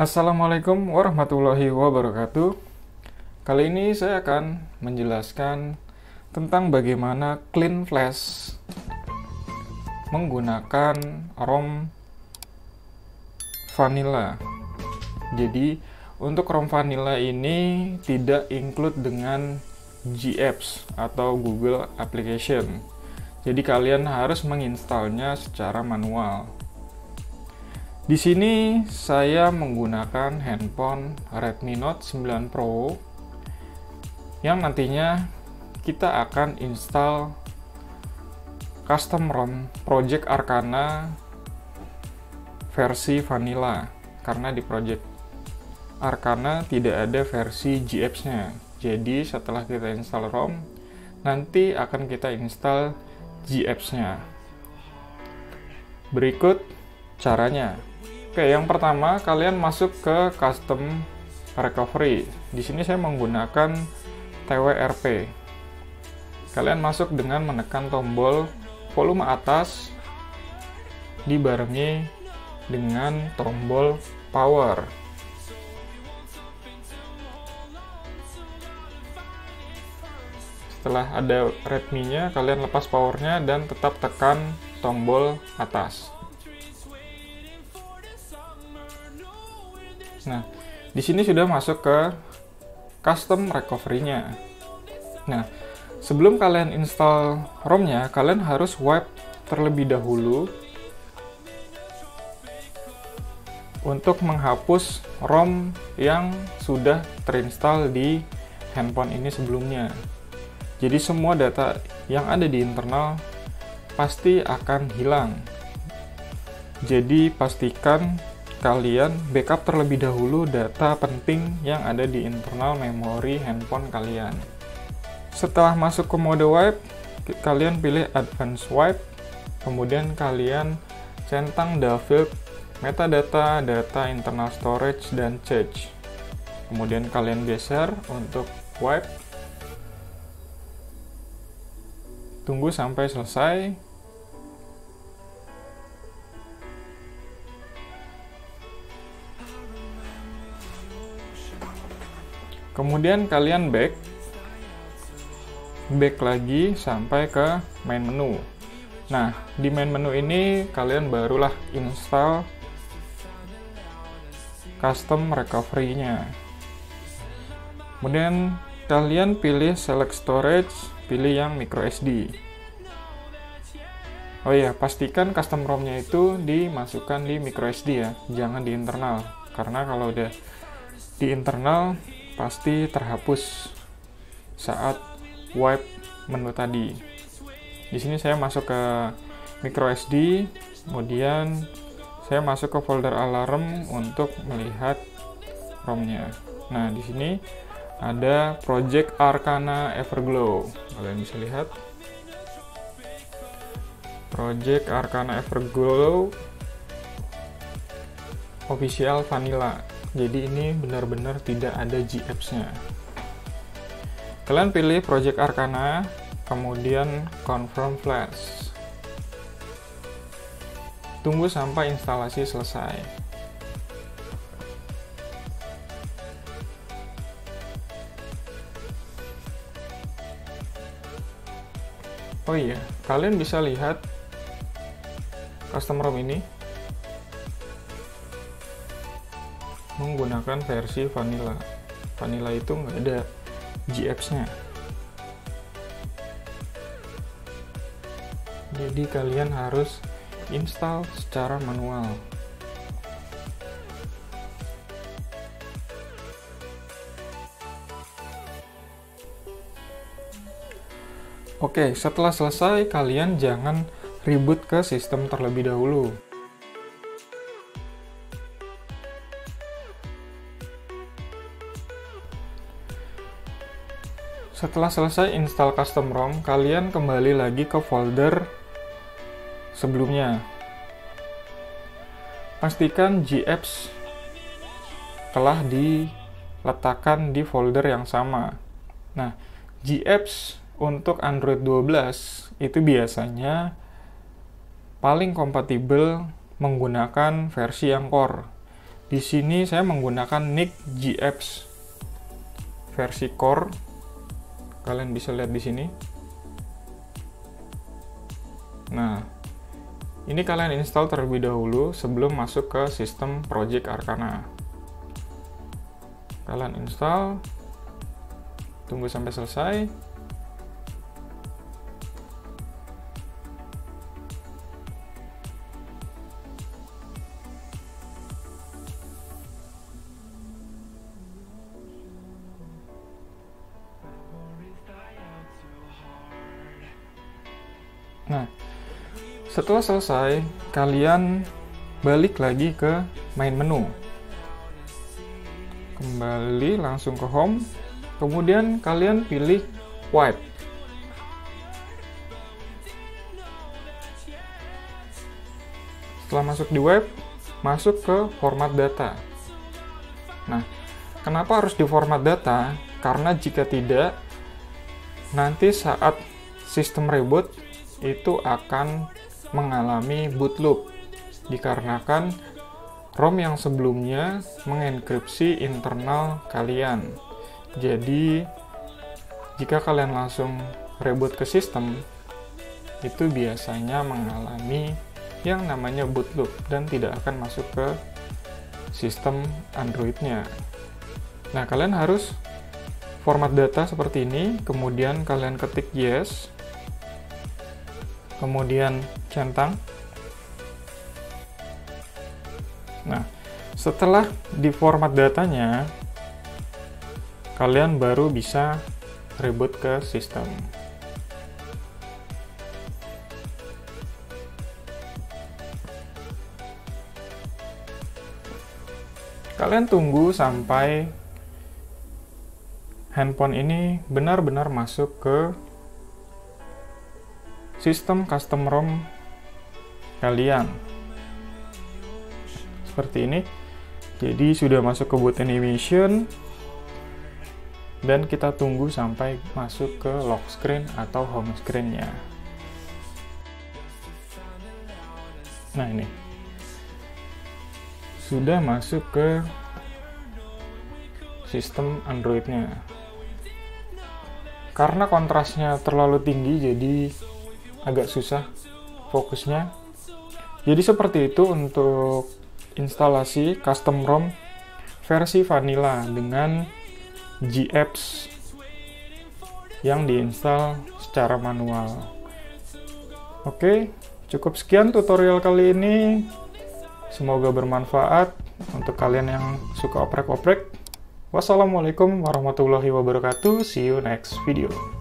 Assalamualaikum warahmatullahi wabarakatuh. Kali ini saya akan menjelaskan tentang bagaimana clean flash menggunakan ROM vanilla. Jadi, untuk ROM vanilla ini tidak include dengan GApps atau Google Application. Jadi kalian harus menginstalnya secara manual. Di sini saya menggunakan handphone Redmi Note 9 Pro yang nantinya kita akan install custom ROM Project Arcana versi vanilla karena di Project Arcana tidak ada versi GApps-nya. Jadi setelah kita install ROM, nanti akan kita install GApps-nya. Berikut caranya. Oke, yang pertama kalian masuk ke custom recovery. Di sini saya menggunakan TWRP. Kalian masuk dengan menekan tombol volume atas dibarengi dengan tombol power. Setelah ada Redmi-nya, kalian lepas powernya dan tetap tekan tombol atas. Nah, di sini sudah masuk ke custom recovery-nya. Nah, sebelum kalian install ROM-nya, kalian harus wipe terlebih dahulu untuk menghapus ROM yang sudah terinstall di handphone ini sebelumnya. Jadi semua data yang ada di internal pasti akan hilang. Jadi pastikan kalian backup terlebih dahulu data penting yang ada di internal memori handphone kalian. Setelah masuk ke mode wipe, kalian pilih advance wipe, kemudian kalian centang field metadata, data internal storage, dan cache. Kemudian kalian geser untuk wipe. Tunggu sampai selesai, kemudian kalian back. Back lagi sampai ke main menu. Nah di main menu ini kalian barulah install custom recovery nya kemudian kalian pilih select storage pilih yang micro SD oh ya pastikan custom ROM nya itu dimasukkan di micro SD ya jangan di internal. Karena kalau udah di internal pasti terhapus saat wipe menu tadi. Di sini saya masuk ke micro SD, kemudian saya masuk ke folder alarm untuk melihat ROM-nya. Nah, di sini ada Project Arcana Everglow. Kalian bisa lihat. Project Arcana Everglow official vanilla jadi ini benar-benar tidak ada GApps-nya. Kalian pilih Project Arcana, kemudian Confirm Flash. Tunggu sampai instalasi selesai. Oh iya, kalian bisa lihat custom ROM ini menggunakan versi vanilla. Vanilla itu nggak ada GApps-nya jadi kalian harus install secara manual. Oke, setelah selesai, kalian jangan reboot ke sistem terlebih dahulu. Setelah selesai install custom ROM, kalian kembali lagi ke folder sebelumnya. Pastikan GApps telah diletakkan di folder yang sama. Nah, GApps untuk Android 12 itu biasanya paling kompatibel menggunakan versi yang core. Di sini saya menggunakan NIC GApps versi core. Kalian bisa lihat di sini. Nah, ini kalian install terlebih dahulu sebelum masuk ke sistem Project Arcana. Kalian install, tunggu sampai selesai. Nah, setelah selesai, kalian balik lagi ke main menu. Kembali langsung ke home, kemudian kalian pilih wipe. Setelah masuk di web, masuk ke format data. Nah, kenapa harus di format data? Karena jika tidak, nanti saat sistem reboot itu akan mengalami boot loop dikarenakan ROM yang sebelumnya mengenkripsi internal kalian. Jadi, jika kalian langsung reboot ke sistem, itu biasanya mengalami yang namanya boot loop dan tidak akan masuk ke sistem Android-nya. Nah, kalian harus format data seperti ini, kemudian kalian ketik yes, kemudian centang. Nah, setelah di format datanya, kalian baru bisa reboot ke sistem. Kalian tunggu sampai handphone ini benar-benar masuk ke sistem custom ROM kalian. Seperti ini. Jadi sudah masuk ke boot animation dan kita tunggu sampai masuk ke lock screen atau home screen-nya. Nah, ini. Sudah masuk ke sistem Android-nya. Karena kontrasnya terlalu tinggi jadi agak susah fokusnya. Jadi seperti itu untuk instalasi custom ROM versi vanilla dengan GApps yang diinstal secara manual. Oke, cukup sekian tutorial kali ini. Semoga bermanfaat untuk kalian yang suka oprek-oprek. Wassalamualaikum warahmatullahi wabarakatuh. See you next video.